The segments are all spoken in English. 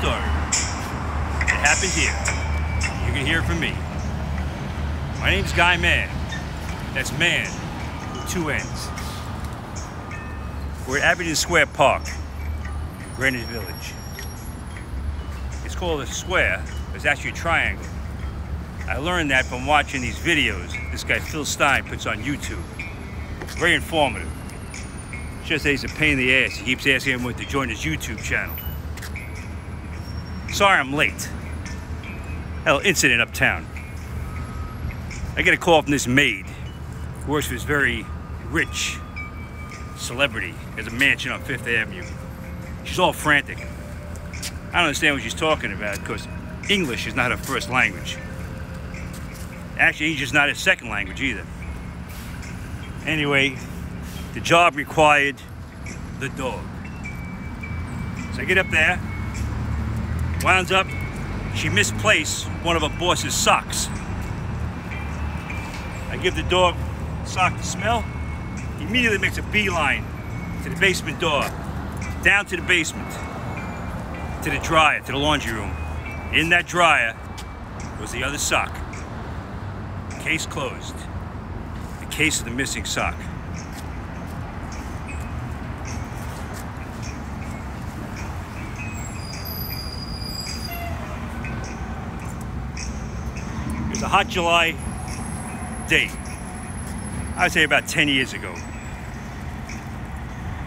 story. It happened here. You can hear it from me. My name's Guy Mann. That's Mann with two N's. We're at Abingdon Square Park, Greenwich Village. It's called a square. It's actually a triangle. I learned that from watching these videos this guy Phil Stein puts on YouTube. Very informative. Just that he's a pain in the ass. He keeps asking everyone to join his YouTube channel. Sorry I'm late. Hell, incident uptown. I get a call from this maid who works for this very rich celebrity. Has a mansion on Fifth Avenue. She's all frantic. I don't understand what she's talking about because English is not her first language. Actually, English is not his second language either. Anyway, the job required the dog. So I get up there, winds up, she misplaced one of her boss's socks. I give the dog sock to smell. He immediately makes a beeline to the basement door, down to the basement, to the dryer, to the laundry room. In that dryer was the other sock. Case closed. The case of the missing sock. It was a hot July day. I'd say about 10 years ago.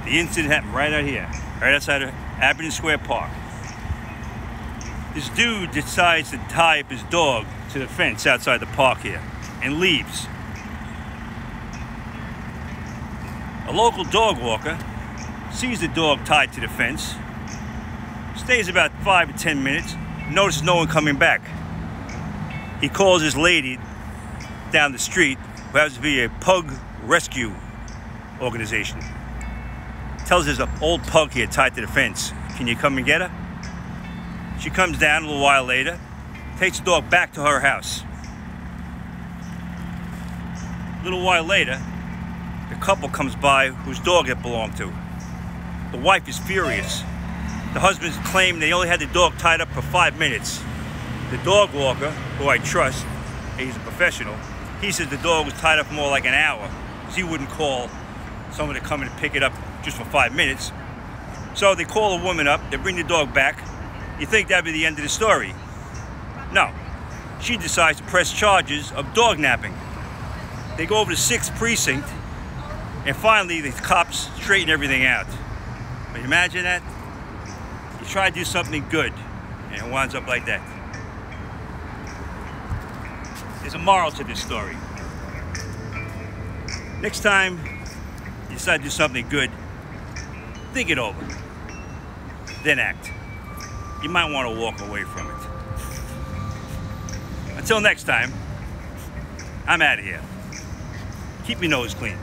The incident happened right out here, right outside of Abingdon Square Park. This dude decides to tie up his dog to the fence outside the park here and leaves. A local dog walker sees the dog tied to the fence, stays about five to ten minutes, notices no one coming back. He calls his lady down the street, who happens to be a pug rescue organization. Tells there's an old pug here tied to the fence. Can you come and get her? She comes down a little while later, takes the dog back to her house. A little while later, the couple comes by whose dog it belonged to. The wife is furious. The husband's claimed they only had the dog tied up for five minutes. The dog walker, who I trust, he's a professional, he says the dog was tied up more like an hour because he wouldn't call someone to come and pick it up just for five minutes. So they call a woman up, they bring the dog back. You think that'd be the end of the story? No. She decides to press charges of dog napping. They go over to 6th Precinct, and finally the cops straighten everything out. But imagine that? You try to do something good, and it winds up like that. There's a moral to this story. Next time you decide to do something good, think it over, then act. You might want to walk away from it. Until next time, I'm out of here. Keep your nose clean.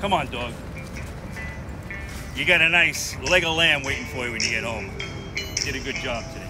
Come on, dog. You got a nice leg of lamb waiting for you when you get home. You did a good job today.